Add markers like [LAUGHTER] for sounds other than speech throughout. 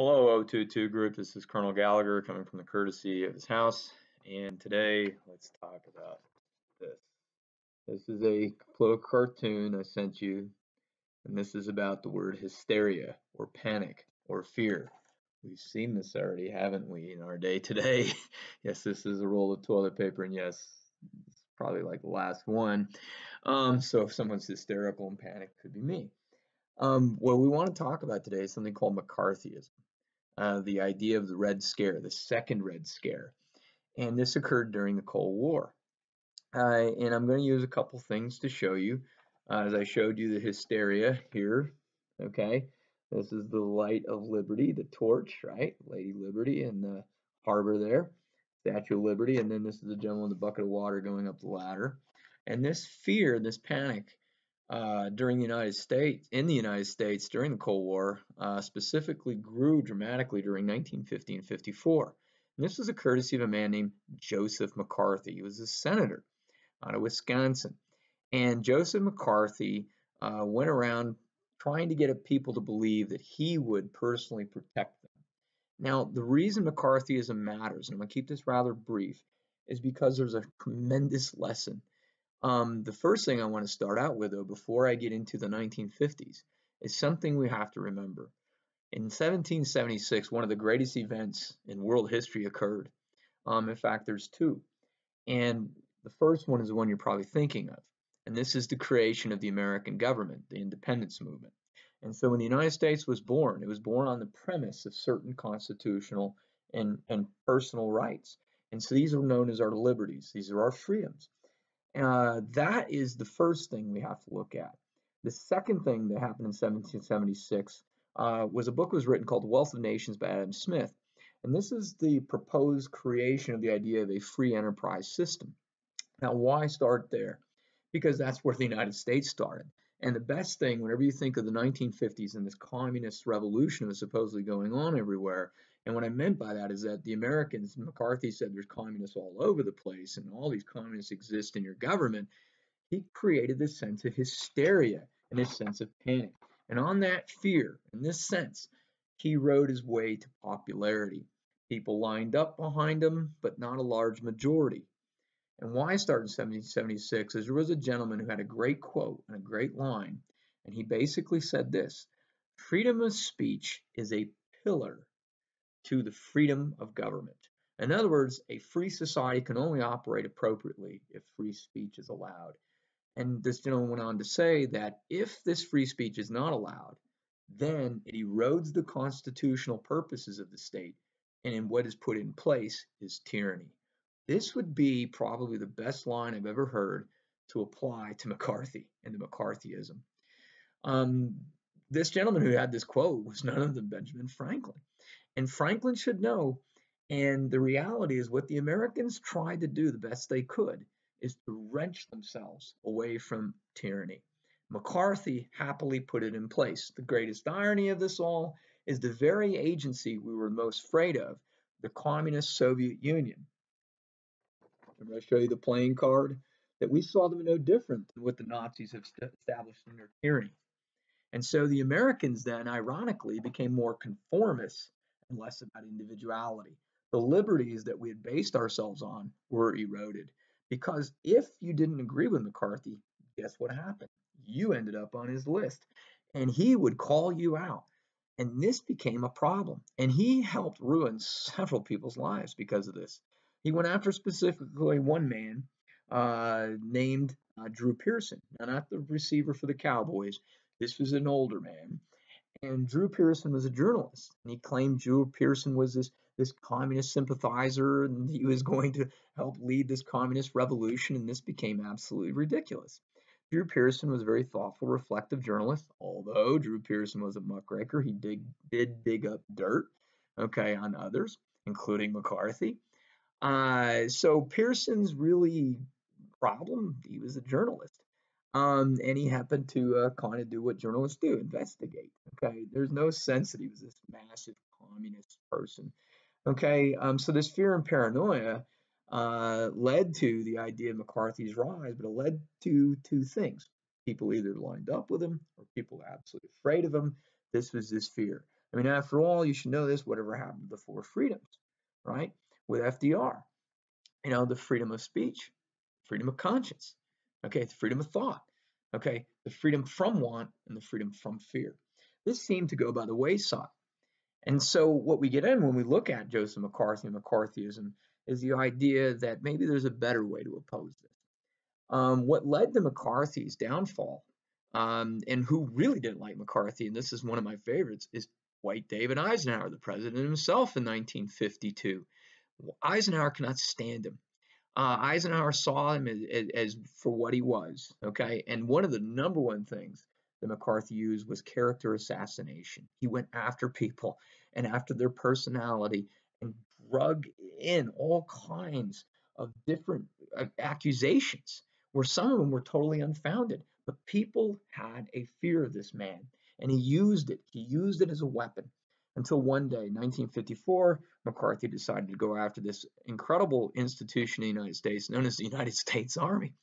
Hello, 022 group. This is Colonel Gallagher coming from the courtesy of his house. And today, let's talk about this. This is a little cartoon I sent you. And this is about the word hysteria or panic or fear. We've seen this already, haven't we, in our day today? [LAUGHS] yes, this is a roll of toilet paper. And yes, it's probably like the last one. Um, so if someone's hysterical and panic, could be me. Um, what we want to talk about today is something called McCarthyism uh, the idea of the Red Scare, the second Red Scare. And this occurred during the Cold War. Uh, and I'm going to use a couple things to show you. Uh, as I showed you the hysteria here, okay? This is the light of liberty, the torch, right? Lady Liberty in the harbor there, Statue of Liberty. And then this is the gentleman with the bucket of water going up the ladder. And this fear, this panic, uh, during the United States, in the United States during the Cold War, uh, specifically grew dramatically during 1950 and 54. And this was a courtesy of a man named Joseph McCarthy. He was a senator out of Wisconsin. And Joseph McCarthy uh, went around trying to get people to believe that he would personally protect them. Now, the reason McCarthyism matters, and I'm going to keep this rather brief, is because there's a tremendous lesson um, the first thing I want to start out with, though, before I get into the 1950s, is something we have to remember. In 1776, one of the greatest events in world history occurred. Um, in fact, there's two. And the first one is the one you're probably thinking of. And this is the creation of the American government, the independence movement. And so when the United States was born, it was born on the premise of certain constitutional and, and personal rights. And so these are known as our liberties. These are our freedoms. Uh, that is the first thing we have to look at. The second thing that happened in 1776 uh, was a book was written called Wealth of Nations by Adam Smith. And this is the proposed creation of the idea of a free enterprise system. Now, why start there? Because that's where the United States started. And the best thing, whenever you think of the 1950s and this communist revolution that was supposedly going on everywhere, and what I meant by that is that the Americans, McCarthy said there's communists all over the place and all these communists exist in your government. He created this sense of hysteria and this sense of panic. And on that fear, in this sense, he rode his way to popularity. People lined up behind him, but not a large majority. And why I started in 1776 is there was a gentleman who had a great quote and a great line, and he basically said this Freedom of speech is a pillar to the freedom of government. In other words, a free society can only operate appropriately if free speech is allowed. And this gentleman went on to say that if this free speech is not allowed, then it erodes the constitutional purposes of the state, and in what is put in place is tyranny. This would be probably the best line I've ever heard to apply to McCarthy and to McCarthyism. Um, this gentleman who had this quote was none other than Benjamin Franklin. And Franklin should know. And the reality is, what the Americans tried to do the best they could is to wrench themselves away from tyranny. McCarthy happily put it in place. The greatest irony of this all is the very agency we were most afraid of, the communist Soviet Union. Remember I show you the playing card? That we saw them no different than what the Nazis have established in their tyranny. And so the Americans then, ironically, became more conformists and less about individuality. The liberties that we had based ourselves on were eroded. Because if you didn't agree with McCarthy, guess what happened? You ended up on his list. And he would call you out. And this became a problem. And he helped ruin several people's lives because of this. He went after specifically one man uh, named uh, Drew Pearson. Now, not the receiver for the Cowboys. This was an older man. And Drew Pearson was a journalist, and he claimed Drew Pearson was this this communist sympathizer, and he was [LAUGHS] going to help lead this communist revolution, and this became absolutely ridiculous. Drew Pearson was a very thoughtful, reflective journalist. Although Drew Pearson was a muckraker, he dig, did dig up dirt, okay, on others, including McCarthy. Uh, so Pearson's really problem, he was a journalist. Um, and he happened to uh, kind of do what journalists do investigate. Okay, there's no sense that he was this massive communist person. Okay, um, so this fear and paranoia uh, led to the idea of McCarthy's rise, but it led to two things. People either lined up with him or people absolutely afraid of him. This was this fear. I mean, after all, you should know this, whatever happened to the four freedoms, right? With FDR, you know, the freedom of speech, freedom of conscience, okay, the freedom of thought, okay, the freedom from want and the freedom from fear. This seemed to go by the wayside. And so what we get in when we look at Joseph McCarthy and McCarthyism is the idea that maybe there's a better way to oppose this. Um, what led to McCarthy's downfall, um, and who really didn't like McCarthy, and this is one of my favorites, is Dwight David Eisenhower, the president himself in 1952. Eisenhower cannot stand him. Uh, Eisenhower saw him as, as, as, for what he was, okay? And one of the number one things that McCarthy used was character assassination. He went after people and after their personality and drug in all kinds of different uh, accusations where some of them were totally unfounded. But people had a fear of this man and he used it. He used it as a weapon until one day, 1954, McCarthy decided to go after this incredible institution in the United States known as the United States Army.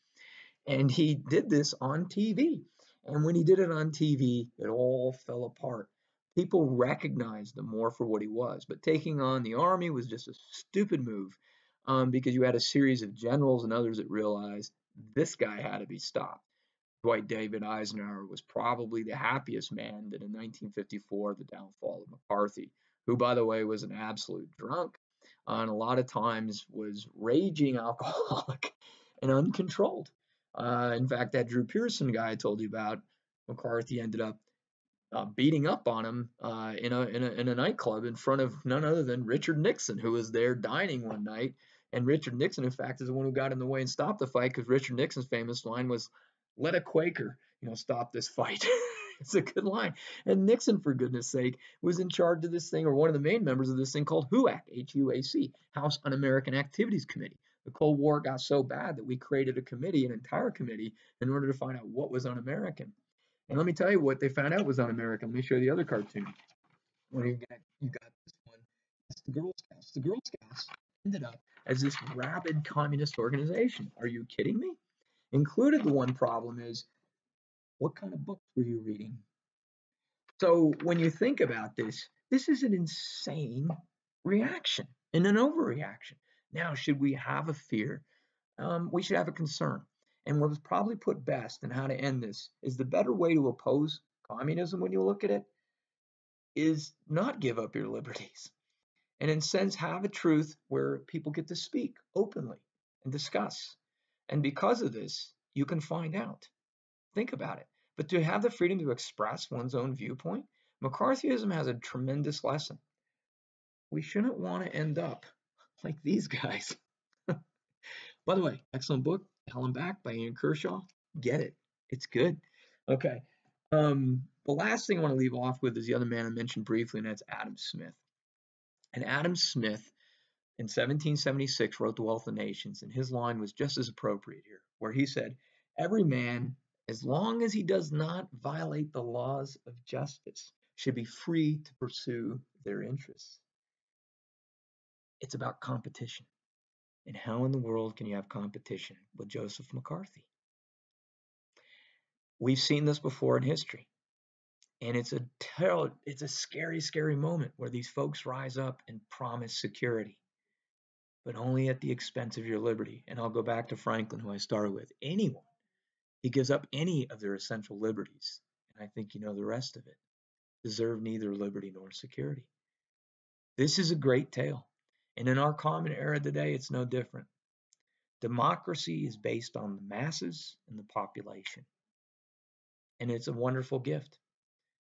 And he did this on TV. And when he did it on TV, it all fell apart. People recognized him more for what he was. But taking on the army was just a stupid move um, because you had a series of generals and others that realized this guy had to be stopped. Dwight David Eisenhower was probably the happiest man that in 1954, the downfall of McCarthy, who, by the way, was an absolute drunk uh, and a lot of times was raging [LAUGHS] alcoholic and uncontrolled. Uh, in fact, that Drew Pearson guy I told you about, McCarthy ended up uh, beating up on him uh, in, a, in, a, in a nightclub in front of none other than Richard Nixon, who was there dining one night. And Richard Nixon, in fact, is the one who got in the way and stopped the fight because Richard Nixon's famous line was, "Let a Quaker, you know, stop this fight." [LAUGHS] it's a good line. And Nixon, for goodness sake, was in charge of this thing, or one of the main members of this thing called HUAC, H-U-A-C, House Un-American Activities Committee the Cold War got so bad that we created a committee, an entire committee, in order to find out what was un-American. And let me tell you what they found out was un-American. Let me show you the other cartoon. When you got you got this one, it's the Girl Scouts. The Girl Scouts ended up as this rabid communist organization. Are you kidding me? Included the one problem is, what kind of books were you reading? So when you think about this, this is an insane reaction and an overreaction. Now, should we have a fear? Um, we should have a concern. And what was probably put best in how to end this is the better way to oppose communism when you look at it is not give up your liberties. And in sense, have a truth where people get to speak openly and discuss. And because of this, you can find out. Think about it. But to have the freedom to express one's own viewpoint, McCarthyism has a tremendous lesson. We shouldn't want to end up like these guys. [LAUGHS] By the way, excellent book, Hell and Back by Ian Kershaw. Get it. It's good. Okay. Um, the last thing I want to leave off with is the other man I mentioned briefly, and that's Adam Smith. And Adam Smith in 1776 wrote The Wealth of Nations, and his line was just as appropriate here, where he said, Every man, as long as he does not violate the laws of justice, should be free to pursue their interests. It's about competition. And how in the world can you have competition with Joseph McCarthy? We've seen this before in history. And it's a it's a scary, scary moment where these folks rise up and promise security, but only at the expense of your liberty. And I'll go back to Franklin, who I started with. Anyone, he gives up any of their essential liberties, and I think you know the rest of it, deserve neither liberty nor security. This is a great tale. And in our common era today, it's no different. Democracy is based on the masses and the population. And it's a wonderful gift.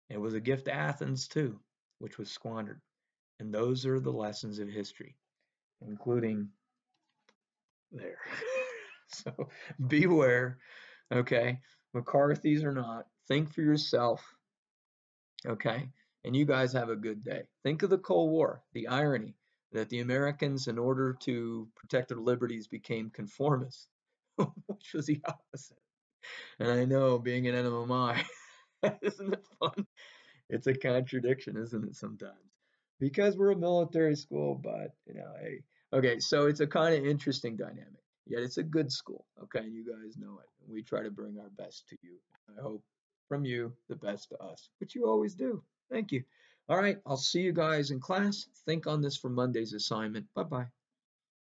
It was a gift to Athens too, which was squandered. And those are the lessons of history, including there. [LAUGHS] so beware, okay? McCarthy's or not, think for yourself, okay? And you guys have a good day. Think of the Cold War, the irony that the Americans, in order to protect their liberties, became conformists, [LAUGHS] which was the opposite. And I know, being an MMI, [LAUGHS] isn't it fun? It's a contradiction, isn't it, sometimes? Because we're a military school, but, you know, hey. Okay, so it's a kind of interesting dynamic. Yet it's a good school, okay? And You guys know it. We try to bring our best to you. I hope from you the best to us, which you always do. Thank you. All right, I'll see you guys in class. Think on this for Monday's assignment. Bye-bye.